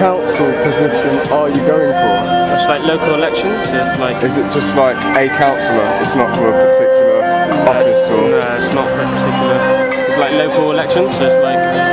council position are you going for? It's like local elections. It's like Is it just like a councillor? It's not for a particular office or. no, it's not for a particular. It's like local elections. So it's like